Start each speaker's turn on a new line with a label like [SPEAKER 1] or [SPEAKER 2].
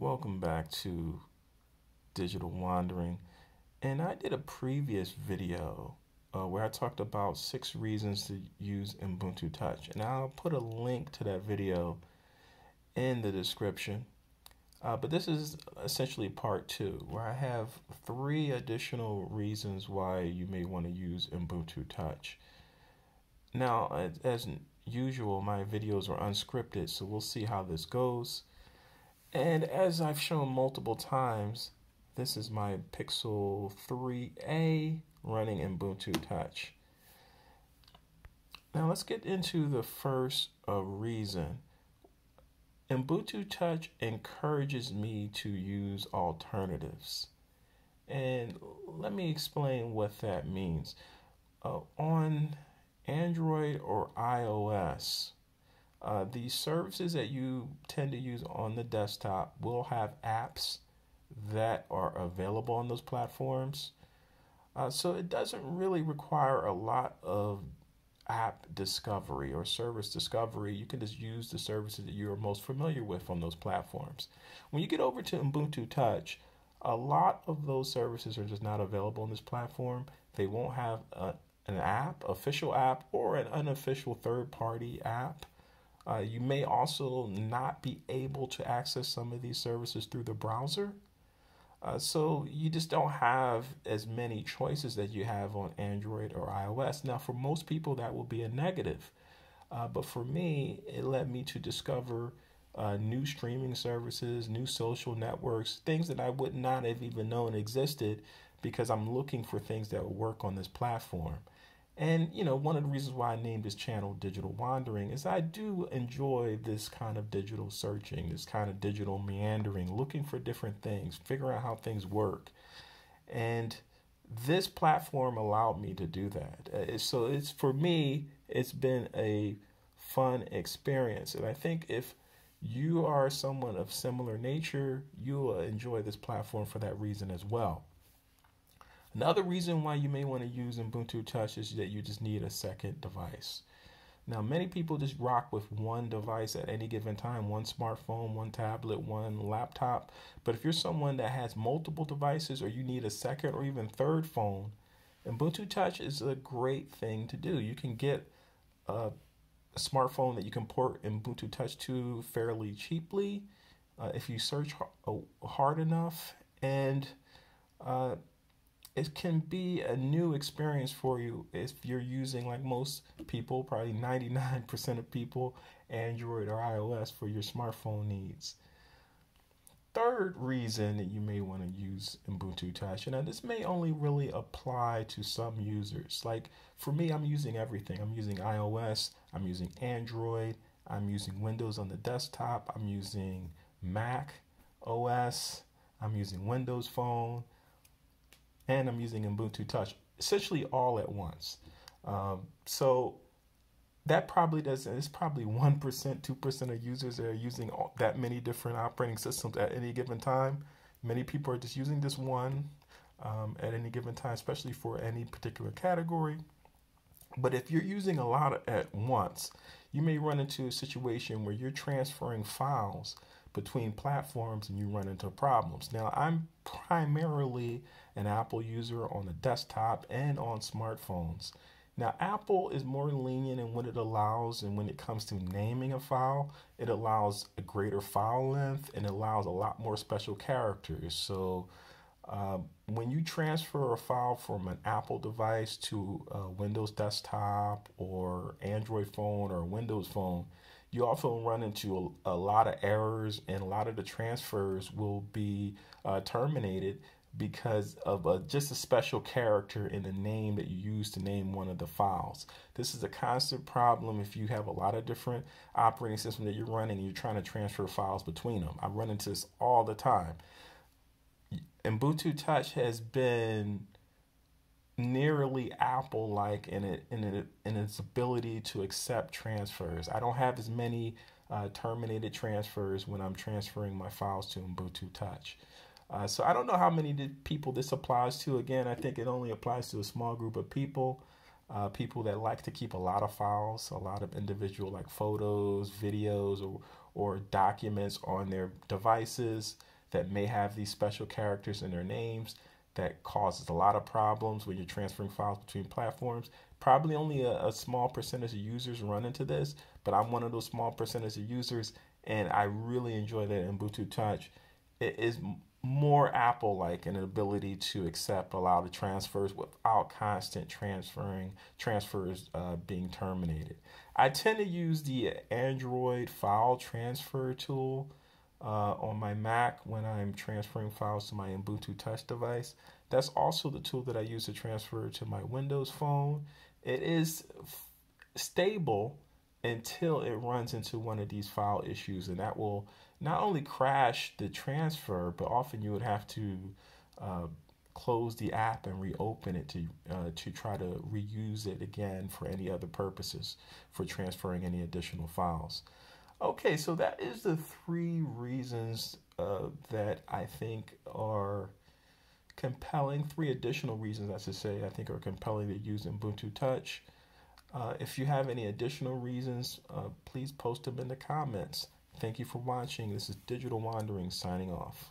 [SPEAKER 1] Welcome back to Digital Wandering. And I did a previous video uh, where I talked about six reasons to use Ubuntu Touch. And I'll put a link to that video in the description. Uh, but this is essentially part two, where I have three additional reasons why you may want to use Ubuntu Touch. Now, as usual, my videos are unscripted, so we'll see how this goes. And as I've shown multiple times, this is my Pixel 3a running Ubuntu Touch. Now let's get into the first uh, reason. Ubuntu Touch encourages me to use alternatives. And let me explain what that means. Uh, on Android or iOS, uh, the services that you tend to use on the desktop will have apps that are available on those platforms. Uh, so it doesn't really require a lot of app discovery or service discovery. You can just use the services that you're most familiar with on those platforms. When you get over to Ubuntu Touch, a lot of those services are just not available on this platform. They won't have a, an app, official app, or an unofficial third party app. Uh, you may also not be able to access some of these services through the browser. Uh, so you just don't have as many choices that you have on Android or iOS. Now, for most people, that will be a negative. Uh, but for me, it led me to discover uh, new streaming services, new social networks, things that I would not have even known existed because I'm looking for things that work on this platform. And, you know, one of the reasons why I named this channel Digital Wandering is I do enjoy this kind of digital searching, this kind of digital meandering, looking for different things, figuring out how things work. And this platform allowed me to do that. Uh, so it's for me, it's been a fun experience. And I think if you are someone of similar nature, you will enjoy this platform for that reason as well. Another reason why you may want to use Ubuntu Touch is that you just need a second device. Now, many people just rock with one device at any given time one smartphone, one tablet, one laptop. But if you're someone that has multiple devices or you need a second or even third phone, Ubuntu Touch is a great thing to do. You can get a, a smartphone that you can port Ubuntu Touch to fairly cheaply uh, if you search hard enough. And uh, it can be a new experience for you if you're using like most people probably 99% of people android or ios for your smartphone needs. Third reason that you may want to use ubuntu touch and this may only really apply to some users. Like for me i'm using everything. I'm using ios i'm using android i'm using windows on the desktop i'm using mac os i'm using windows phone and I'm using Ubuntu Touch, essentially all at once. Um, so that probably doesn't, it's probably 1%, 2% of users that are using all, that many different operating systems at any given time. Many people are just using this one um, at any given time, especially for any particular category. But if you're using a lot at once, you may run into a situation where you're transferring files between platforms and you run into problems. Now, I'm primarily an Apple user on the desktop and on smartphones. Now, Apple is more lenient in what it allows, and when it comes to naming a file, it allows a greater file length and allows a lot more special characters. So, uh, when you transfer a file from an Apple device to a Windows desktop or Android phone or Windows phone, you also run into a, a, lot of errors and a lot of the transfers will be uh, terminated because of a, just a special character in the name that you use to name one of the files. This is a constant problem if you have a lot of different operating systems that you're running and you're trying to transfer files between them. I run into this all the time. Ubuntu Touch has been nearly Apple like in it in it in its ability to accept transfers. I don't have as many uh, terminated transfers when I'm transferring my files to Ubuntu Touch. Uh, so I don't know how many people this applies to. Again, I think it only applies to a small group of people. Uh, people that like to keep a lot of files, a lot of individual like photos, videos, or or documents on their devices that may have these special characters in their names that causes a lot of problems when you're transferring files between platforms. Probably only a, a, small percentage of users run into this, but I'm one of those small percentage of users, and I really enjoy that in Ubuntu Touch. It is more Apple like an ability to accept a lot of transfers without constant transferring transfers uh, being terminated. I tend to use the Android file transfer tool uh, on my Mac when I'm transferring files to my Ubuntu Touch device. That's also the tool that I use to transfer to my Windows phone. It is stable until it runs into one of these file issues, and that will not only crash the transfer, but often you would have to uh, close the app and reopen it to uh, to try to reuse it again for any other purposes for transferring any additional files. Okay, so that is the three reasons uh, that I think are compelling. Three additional reasons, I should say, I think are compelling to use Ubuntu Touch. Uh, if you have any additional reasons, uh, please post them in the comments. Thank you for watching. This is Digital Wandering signing off.